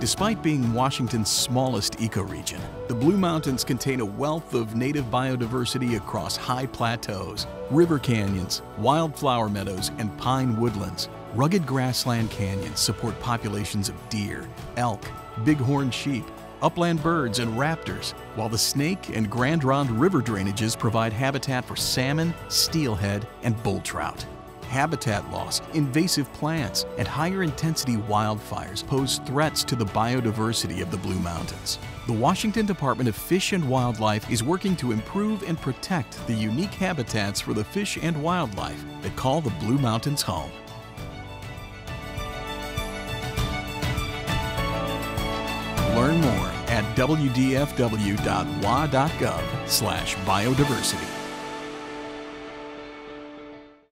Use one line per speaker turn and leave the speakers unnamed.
Despite being Washington's smallest ecoregion, the Blue Mountains contain a wealth of native biodiversity across high plateaus, river canyons, wildflower meadows, and pine woodlands. Rugged grassland canyons support populations of deer, elk, bighorn sheep, upland birds, and raptors, while the Snake and Grande Ronde river drainages provide habitat for salmon, steelhead, and bull trout. Habitat loss, invasive plants, and higher intensity wildfires pose threats to the biodiversity of the Blue Mountains. The Washington Department of Fish and Wildlife is working to improve and protect the unique habitats for the fish and wildlife that call the Blue Mountains home. Learn more at wdfw.wa.gov slash biodiversity.